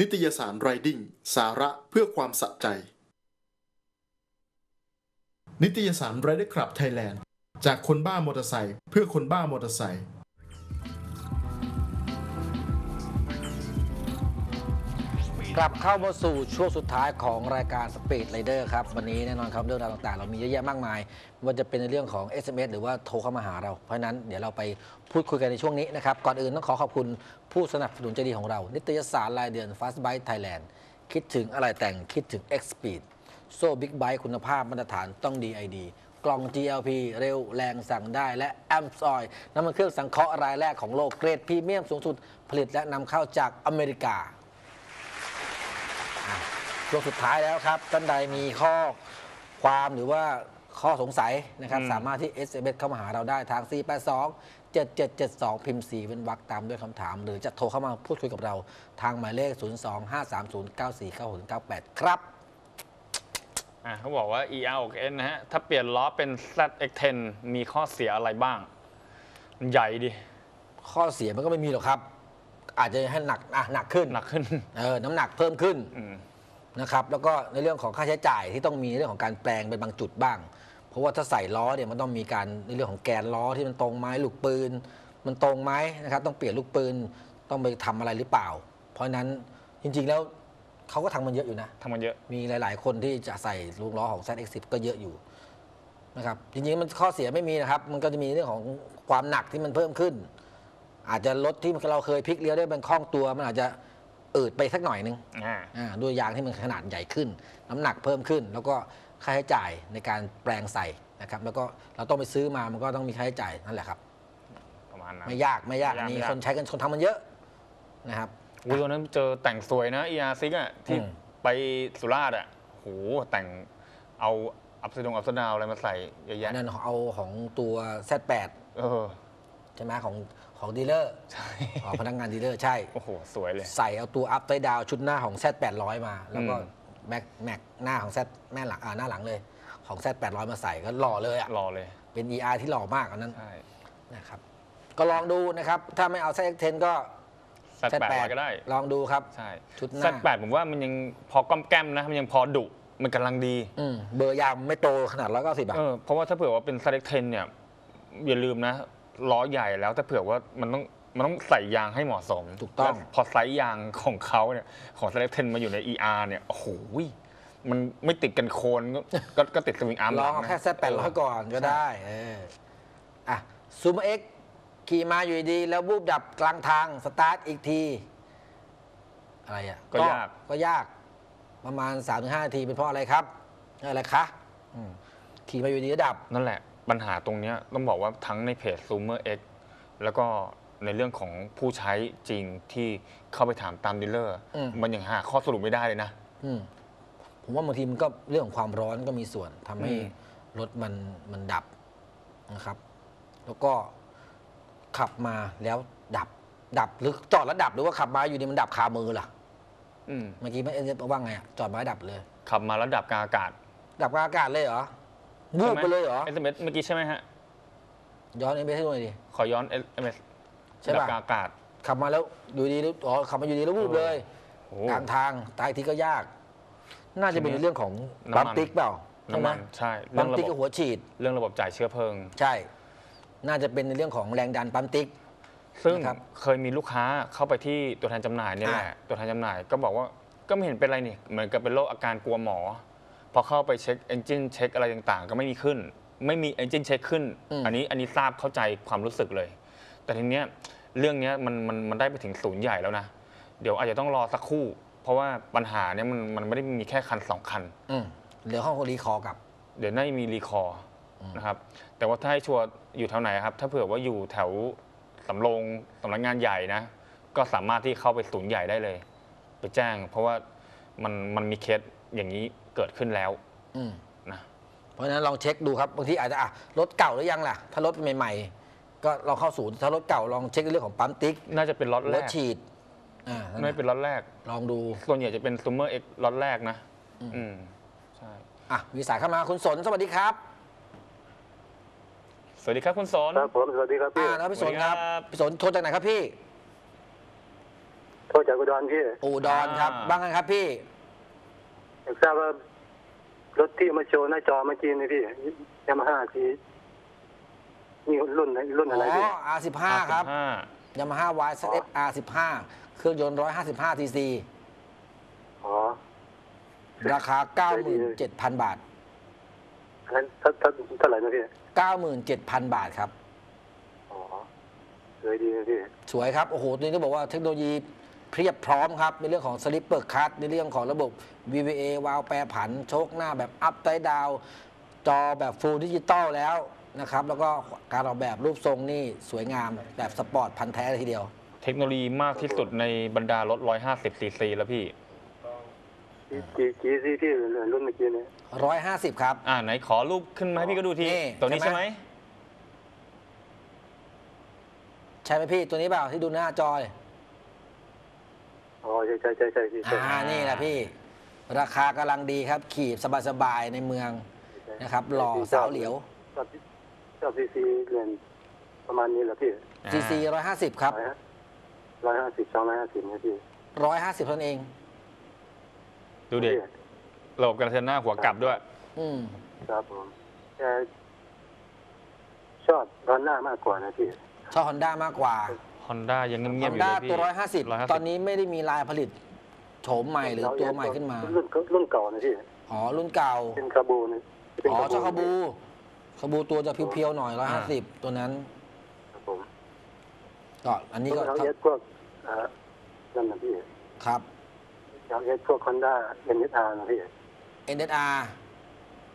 นิตยสารไรดิ้งสาระเพื่อความสะใจ นิตยสาร Rider Club Thailand จากคนบ้ามอเตอร์ไซค์เพื่อคนบ้ามอเตอร์ไซค์ กลับเข้ามาสู่ช่วงสุดท้ายของรายการ Speed Rider ครับ วันนี้แน่นอนครับเรื่องราวต่างๆ เรามีเยอะแยะมากมายว่าจะเป็นในเรื่องของ SMS หรือว่าโทรเข้ามาหาเรา เพราะฉะนั้นเดี๋ยวเราไปพูดคุยกันในช่วงนี้นะครับ ก่อนอื่นต้องขอขอบคุณผู้สนับสนุนใจดีของเรา นิตยสารรายเดือน Fast Bike Thailand คิดถึงอะไหล่แต่งคิดถึง X Speed โซ่บิ๊กไบค์คุณภาพมาตรฐานต้อง DID กล่อง GLP เร็วแรงสั่งได้และ Amsoil น้ำมันเครื่องสังเคราะห์รายแรกของโลกเกรดพรีเมียมสูงสุดผลิตและนำเข้าจากอเมริกา ช่วงสุดท้ายแล้วครับท่านใดมีข้อความหรือว่าข้อสงสัยนะครับ อืม สามารถที่ SMS เข้ามาหาเราได้ทาง 482 7772 พิมพ์4เป็นวรรคตามด้วยคำถาม หรือจะโทรเข้ามาพูดคุยกับเราทางหมายเลข 02530949698 ครับ อะเขาบอกว่า ER 6 N นะฮะ ถ้าเปลี่ยนล้อเป็น ZX10 มีข้อเสียอะไรบ้าง มันใหญ่ดิ ข้อเสียมันก็ไม่มีหรอกครับ อาจจะให้หนักอะหนักขึ้นหนักขึ้นเออน้ำหนักเพิ่มขึ้นอืมนะครับแล้วก็ในเรื่องของค่าใช้จ่ายที่ต้องมีเรื่องของการแปลงเป็นบางจุดบ้าง เพราะว่าถ้าใส่ล้อเนี่ยมันต้องมีการในเรื่องของแกนล้อที่มันตรงไหมลูกปืน มันตรงไหมนะครับ ต้องเปลี่ยนลูกปืนต้องไปทำอะไรหรือเปล่า เพราะฉะนั้นจริง ๆแล้วเขาก็ทำมันเยอะอยู่นะทำมันเยอะมีหลาย ๆ คนที่จะใส่ลูกล้อของ ZX10 ก็เยอะอยู่นะครับจริงๆมันข้อเสียไม่มีนะครับ มันก็จะมีเรื่องของความหนักที่มันเพิ่มขึ้น อาจจะรถที่เราเคยพลิกเลี้ยวได้มันคล่องตัว มันอาจจะอืดไปสักหน่อยนึงอ่าอ่าด้วยยางที่มันขนาดใหญ่ขึ้น น้ำหนักเพิ่มขึ้น แล้วก็ค่าใช้จ่ายในการแปลงใส่นะครับ แล้วก็เราต้องไปซื้อมามันก็ต้องมีค่าใช้จ่ายนั่นแหละครับ ประมาณนั้น ไม่ยากไม่ยากไม่ยากอันนี้ไม่ยาก คนใช้กันคนทำมันเยอะนะครับ อุ้ยตอนนั้นเจอแต่งสวยนะ ER ซิกอะที่อืม ไปสุราษฎร์อะโหแต่งเอาอัพสดงอัพสดาวอะไรมาใส่เยอะแยะนั่นเอาของตัว Z8 เออ ใช่ไหมของของ dealer ใช่ของพนักงาน dealer ใช่ โอ้โห สวยเลย ใส่เอาตัวอัพไ d ดาวชุดหน้าของ Z800 มา แล้วก็อืมแม็กแม็กหน้าของ Z แม่หลังอ่าหน้าหลังเลย ของ Z800 มาใส่ก็หล่อเลยอะ รอเลย เป็น ER ที่หล่อมากอันนั้นใช่นะครับ ก็ลองดูนะครับ ถ้าไม่เอา Z10 ก็ Z แปดก็ได้ ลองดูครับ ใช่ชุดหน้า Z แปดผมว่ามันยังพอก้อมแก้มนะมันยังพอดุมันกำลังดีอืมเบอร์ยางไม่โตขนาด190อะเออเพราะว่าถ้าเผื่อว่าเป็น Z 10เนี่ยอย่าลืมนะ ล้อใหญ่แล้วถ้าเผื่อว่ามันต้องมันต้องใส่ยางให้เหมาะสมถูกต้อง แล้วพอไซส์ยางของเขาเนี่ยของ Select 10มาอยู่ใน ER เนี่ยโอ้โหมันไม่ติดกันโคนก็ก็ก็ติด swing arm ลองเอาแค่ Z800 ก่อนก็ได้เอออะ Zoomer-X ขี่มาอยู่ดีๆแล้ววูบดับกลางทาง สตาร์ทอีกที อะไรอะก็ยาก ก็ยากประมาณ3-5นาทีเป็นเพราะอะไรครับอะไรคะอืมขี่มาอยู่ดีแล้วดับ นั่นแหละ ปัญหาตรงเนี้ยต้องบอกว่าทั้งในเพจ Zoomer X แล้วก็ในเรื่องของผู้ใช้จริงที่เข้าไปถามตามดีลเลอร์อืมมันยังหาข้อสรุปไม่ได้เลยนะอืมผมว่าบางทีมันก็เรื่องของความร้อนก็มีส่วนทำให้อืมรถมันมันดับนะครับ แล้วก็ขับมาแล้วดับ ดับหรือจอดแล้วดับหรือว่าขับมาอยู่ดีมันดับคามือล่ะอืมเมื่อกี้ไม่เอ็นว่าไงอะจอดมาแล้วดับเลย ขับมาแล้วดับกลางอากาศ ดับกลางอากาศเลยเหรอ วูบไปเลยเหรอ เอสเอ็มเอสเมื่อกี้ใช่ไหมฮะ ย้อนเอ็นไปให้ดูหน่อยดิ ขอย้อนเอสเอ็มเอสใช่ดัปะบกลางอากาศ ขับมาแล้วอยู่ดีแล้วอ๋อขับมาอยู่ดีแล้ววูบเลยโอ้ กลางทางตายทีก็ยาก น่าจะเป็นทีนี้เรื่องของน้ำมัน ปั๊มติ๊กเปล่าใช่น้ำไหมมันใช่ปั๊เรื่อมงระติ๊กบกับบหัวฉีด เรื่องระบบจ่ายเชื้อเพลิง ใช่ น่าจะเป็นในเรื่องของแรงดันปั๊มติ๊ก ซึ่งนะครับเคยมีลูกค้าเข้าไปที่ตัวแทนจำหน่ายเนี่ยแหละ อ่า ตัวแทนจำหน่ายก็บอกว่าก็ไม่เห็นเป็นไรนี่ เหมือนกับเป็นโรคอาการกลัวหมอ พอเข้าไปเช็ค engine เช็คอะไรต่างๆ ก็ไม่มีขึ้น ไม่มี engine check ขึ้น อันนี้อันนี้ทราบเข้าใจความรู้สึกเลย แต่ทีเนี้ยเรื่องเนี้ยมันมันมันได้ไปถึงศูนย์ใหญ่แล้วนะ เดี๋ยวอาจจะต้องรอสักครู่ เพราะว่าปัญหาเนี่ยมันมันไม่ได้มีแค่คันสองคัน อืมเดี๋ยวต้อง recall กับ เดี๋ยวน่าจะมี recallนะครับ แต่ว่าถ้าให้ชัวร์อยู่แถวไหนครับ ถ้าเผื่อว่าอยู่แถวสำโรงสำนักงานใหญ่นะ ก็สามารถที่เข้าไปศูนย์ใหญ่ได้เลย ไปแจ้ง เพราะว่ามันมันมีเคสอย่างนี้ เกิดขึ้นแล้วอืมนะ เพราะฉะนั้นลองเช็คดูครับบางทีอาจจะอะรถเก่าหรือยังล่ะ ถ้ารถใหม่ ๆ ก็ลองเข้าศูนย์ถ้ารถเก่าลองเช็คในเรื่องของปั๊มติ๊กน่าจะเป็นล็อตหัแรวกฉีดอ่านั่นไม่น่ะเป็นล็อตแรก ลองดูส่วนใหญ่จะเป็น Zoomer-X ล็อตแรกนะ อืมใช่ อะมีสายเข้ามาคุณสนสวัสดีครับสวัสดีครับคุณสน ครับผมสวัสดีครับอ่าพี่แล้วพี่สนครับสวัสดีครับ พี่สนโทรจากไหนครับพี่โทรจากอุดรพี่อุดรครับอ่า บ้างกันครับพี่ อยากทราบว่ารถที่มาโชว์หน้าจอเมื่อกี้นี่พี่ยามาฮ่าที่นี่รุ่นไหนรุ่นอ๋อะไรพี่อ R15 ครับห้า Yamaha YZF R15 เครื่องยนต์ 155 cc อ๋อ ราคา 97,000 บาท อันนั้นเท่าเท่าเท่าไหร่นะพี่ 97,000 บาทครับ อ๋อสวยดีนะพี่ สวยครับ โอ้โหตัวนี้ต้องบอกว่าเทคโนโลยี เพียบพร้อมครับ ในเรื่องของ slipper clutch ในเรื่องของระบบ VVA วาล์วแปรผัน โชคหน้าแบบอัพไ d ดาวจอแบบฟูลดิจิตอลแล้วนะครับแล้วก็การออกแบบรูปทรงนี่สวยงามแบบสปอร์ตพันธุ์แท้เลยทีเดียว เทคโนโลยีมากที่สุดในบรรดารถ 150 ซีซีแล้วพี่กี่กี่ซีที่รุ่นเมื่อกี้เนี่ย150ครับ อ่าไหนขอรูปขึ้นมาให้พี่ก็ดูที นี่ตัวนี้ใช่ใช่ไหไหม ม ใช่ไหมพี่ตัวนี้เปล่าที่ดูหน้าจอเลย อ๋อใช่ใช่ใช่ใช่พี่ใช่อ่านี่แหละพี่ ราคากำลังดีครับ ขี่สบายๆในเมืองนะครับหล่อสาวเหลียวชอบชอบซีซีเรียนประมาณนี้แหละพี่ CC 150ครับร้อยห้าสิบสองร้อยห้าสิบนะพี่150เท่านั้นเองดูดิระบบกระเทือนหน้าหัวกลับด้วย อืมครับผมแต่ชอบดอนหน้ามากกว่านะพี่ชอบฮอนด้ามากกว่า Honda ยังเงีฮยอบนๆอยู่ด้าเลยพี่ ตัว150 ตอนนี้ไม่ได้มีลายผลิตโฉมใหม่หรือตัวใหม่ขึ้นมา รุ่นรุ่นเก่านะพี่อ๋อ รุ่นเก่า เป็นคาบูนะเป็นอ๋อเจ้าคาบูคาบูตัวจะเพียวๆหน่อยอ่า150 ตัวนั้นครับผมก็อันนี้ก็เขาเอสพวกเอ่อนั่นนะพี่ครับเขาเอสพวกคอนด้าเอ็นเอสอาร์นะพี่ NSR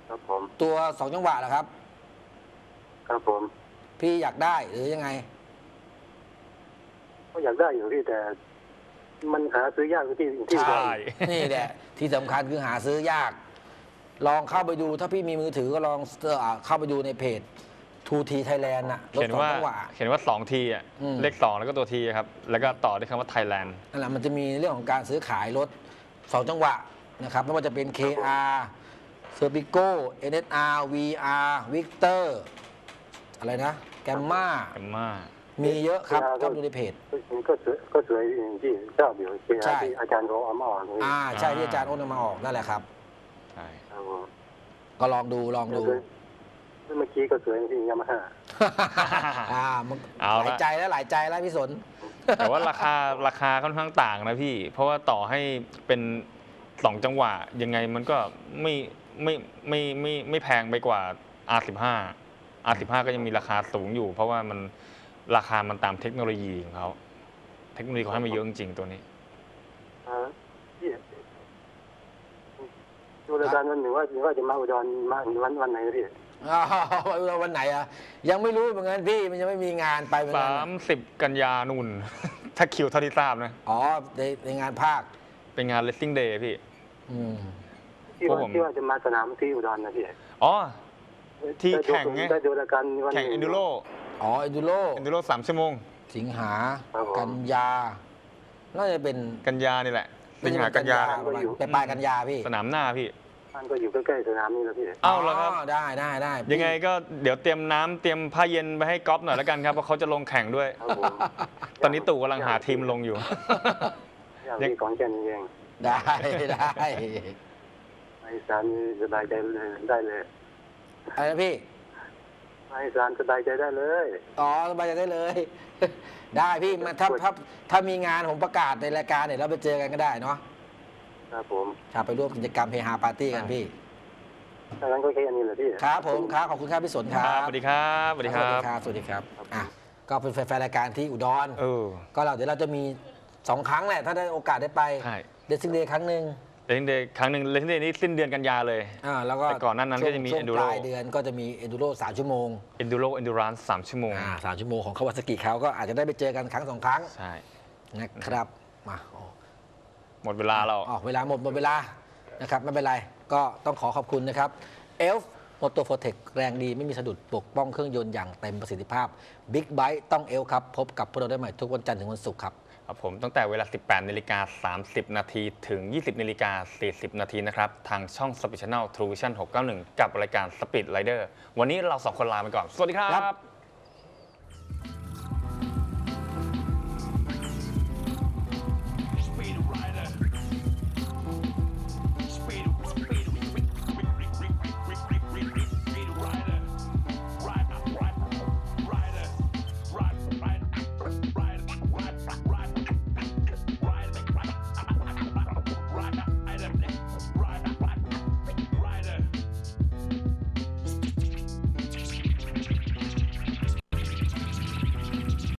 ครับผมตัว 2 จังหวะเหรอครับ ครับผม พี่อยากได้หรือยังไง ก็อยากได้อยู่พี่แต่ มันหาซื้อยากที่ที่ใช่ นี่แหละ ที่สำคัญคือหาซื้อยาก ลองเข้าไปดูถ้าพี่มีมือถือก็ลองเอ่อเข้าไปดูในเพจ 2T Thailand น่ะรถเขียนสองว่าจังหวะ เขียนว่า2ทีอะอืม เลข2แล้วก็ตัวทีครับ แล้วก็ต่อด้วยคำว่า Thailand นั่นแหละมันจะมีเรื่องของการซื้อขายรถ2จังหวะนะครับไม่ว่าจะเป็น KR s e r p i c o NSR VR Victor อะไรนะแกมมากันมาก มีเยอะครับเข้าไปดูในเพจก็สวยก็สวยอย่างที่ชอบอยู่ที่ใช่ที่อาจารย์เขาเอามาออกเลยอ่าใช่ที่อาจารย์โอ้นำมาออกนั่นแหละครับใช่ครับผมก็ลองดูลองดูเมื่อกี้ก็สวยที่ยามาฮ่าอ่ามันเอาหลายละใจแล้วหลายใจแล้วพี่สน แต่ว่าราคาราคาค่อนข้างต่างนะพี่ เพราะว่าต่อให้เป็นสองจังหวะยังไงมันก็ไม่ไม่ไม่ไม่ไม่แพงไปกว่า R15 R15 ก็ยังมีราคาสูงอยู่ เพราะว่ามัน ราคามันตามเทคโนโลยีของเขาเทคโนโลยีเขาให้มาเยอะจริงๆตัวนี้อ่าพี่ดูรายการวันหนึ่งว่าว่าจะมาอุดรมาวันวันไหนนะพี่อ้าววันไหนอะ ยังไม่รู้เหมือนกันพี่มันยังไม่มีงานไปเหมือนกันอะ30กันยานุ่นถ้าคิวเท่าที่ทราบนะ อ๋อในในงานภาค เป็นงาน Racing Day พี่ อืมที่พวว่ากผมที่ว่าจะมาสนามที่อุดรนะพี่ อ๋อ ที่แข่งไงได้ดูรายการ วันหแข่งนึ่ง Enduro อ๋อเอดูโร Enduro สามชั่วโมง สิงหา ครับผม กันยา น่าจะเป็นกันยานี่แหละสิงหากันยาประมาณปลายๆกันยาพี่สนามหน้าพี่ท่านก็อยู่ใกล้ๆสนามนี่แหละพี่เอ้าแล้วครับ ได้ได้ได้พี่ยังไงก็เดี๋ยวเตรียมน้ำเตรียมผ้าเย็นไปให้ก๊อฟหน่อยแล้วกันครับเพราะเขาจะลงแข่งด้วย ครับผมตอนนี้ตู่กำลังหาทีมลงอยู่ อย่างที่ของแก่นเองได้ได้ไอ้สารนี่สบายใจเลยได้เลยอะไรนะพี่ ไอ้สารสบายใจได้เลย อ๋อสบายใจได้เลย ได้พี่มาถ้าถ้าถ้ามีงานผมประกาศในรายการเดี๋ยวเราไปเจอกันก็ได้เนาะครับผมครับไปร่วมกิจกรรมเฮฮาปาร์ตี้กันพี่ถ้างั้นก็แค่นี้แหละพี่ครับผมครับขอบคุณครับพี่สนคครัรับบสวัสดีครับสวัสดีครับสวัสดีครับอะก็เป็นแฟนๆรายการที่อุดรเออก็เราเดี๋ยวเราจะมีสองครั้งแหละถ้าได้โอกาสได้ไปใช่ racing day ครั้งหนึ่ง เลนเดย์ครั้งหนึ่งเลนเดย์นี่สิ้นเดือนกันยาเลย อ่าแล้วก็แต่ก่อนหน้านั้นก็จะมีช่วง Enduro ปลายเดือนก็จะมี Enduro สามชั่วโมง Enduro Endurance สามชั่วโมง อ่าสามชั่วโมงของคาวาซากิเขาก็อาจจะได้ไปเจอกันครั้งสองครั้งใช่ นะครับ มาโอ้หมดเวลาเราออกเวลาหมดหมดเวลานะครับไม่เป็นไร ก็ต้องขอขอบคุณนะครับelf Moto 4 Tech แรงดีไม่มีสะดุดปกป้องเครื่องยนต์อย่างเต็มประสิทธิภาพบิ๊กไบ e ต้องเอลครับ พบกับพวกเราได้ใหม่ทุกวันจันทร์ถึงวันศุกร์ครับ ครับผมตั้งแต่เวลา 18นาฬิกา30 นาทีถึง 20นาฬิกา40 นาทีนะครับ ทางช่อง s p e c i a l True Vision 691 กับรายการ Speed Rider วันนี้เราสองคนลาไปก่อน สวัสดีครับ